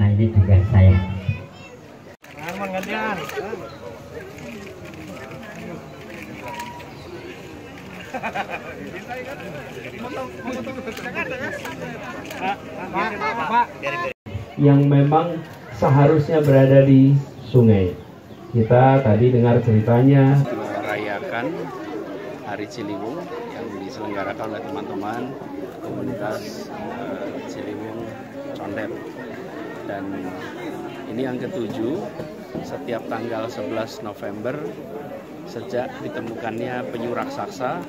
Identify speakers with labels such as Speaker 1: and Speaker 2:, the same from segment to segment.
Speaker 1: Nah ini juga saya.
Speaker 2: yang memang seharusnya berada di sungai. Kita tadi dengar ceritanya
Speaker 3: merayakan Hari Ciliwung yang diselenggarakan oleh teman-teman komunitas eh, Ciliwung Condet. Dan ini yang ketujuh, setiap tanggal 11 November sejak ditemukannya penyu raksasa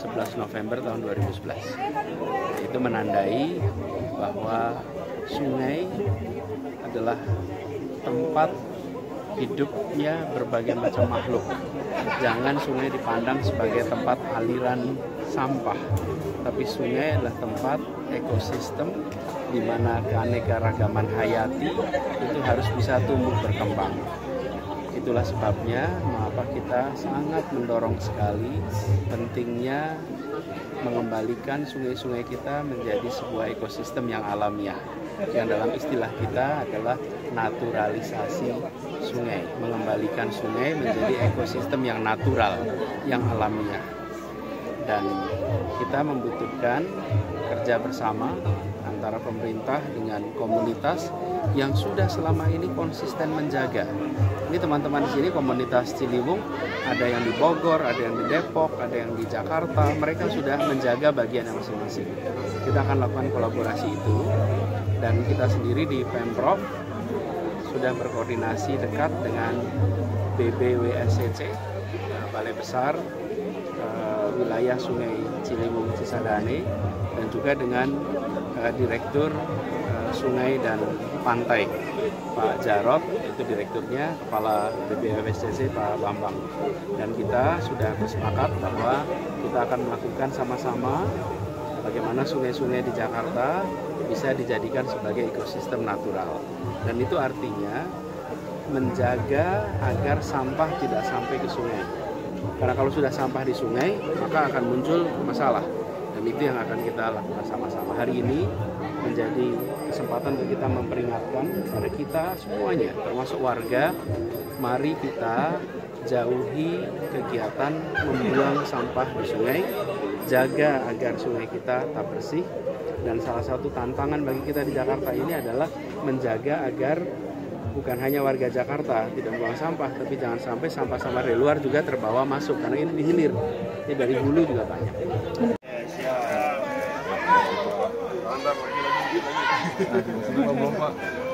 Speaker 3: 11 November tahun 2011. Itu menandai bahwa sungai adalah tempat hidupnya berbagai macam makhluk. Jangan sungai dipandang sebagai tempat aliran sampah, tapi sungai adalah tempat ekosistem di mana keanekaragaman hayati itu harus bisa tumbuh berkembang. Itulah sebabnya mengapa kita sangat mendorong sekali pentingnya mengembalikan sungai-sungai kita menjadi sebuah ekosistem yang alamiah yang dalam istilah kita adalah naturalisasi sungai, mengembalikan sungai menjadi ekosistem yang natural, yang alamiah. Dan kita membutuhkan kerja bersama antara pemerintah dengan komunitas yang sudah selama ini konsisten menjaga. Ini teman-teman di sini komunitas Ciliwung, ada yang di Bogor, ada yang di Depok, ada yang di Jakarta. Mereka sudah menjaga bagian masing-masing. Kita akan lakukan kolaborasi itu dan kita sendiri di Pemprov sudah berkoordinasi dekat dengan BBWSCC Balai Besar uh, wilayah Sungai Ciliwung Cisadane dan juga dengan uh, Direktur uh, Sungai dan Pantai Pak Jarot itu direkturnya kepala BBWSCC Pak Bambang dan kita sudah bersepakat bahwa kita akan melakukan sama-sama bagaimana sungai-sungai di Jakarta bisa dijadikan sebagai ekosistem natural. Dan itu artinya menjaga agar sampah tidak sampai ke sungai. Karena kalau sudah sampah di sungai, maka akan muncul masalah. Dan itu yang akan kita lakukan sama-sama. Hari ini menjadi kesempatan untuk kita memperingatkan pada kita semuanya, termasuk warga, mari kita jauhi kegiatan membuang sampah di sungai, jaga agar sungai kita tetap bersih, dan salah satu tantangan bagi kita di Jakarta ini adalah menjaga agar bukan hanya warga Jakarta tidak buang sampah, tapi jangan sampai sampah-sampah dari luar juga terbawa masuk karena ini di hilir, ini dari hulu juga banyak.
Speaker 4: Pak.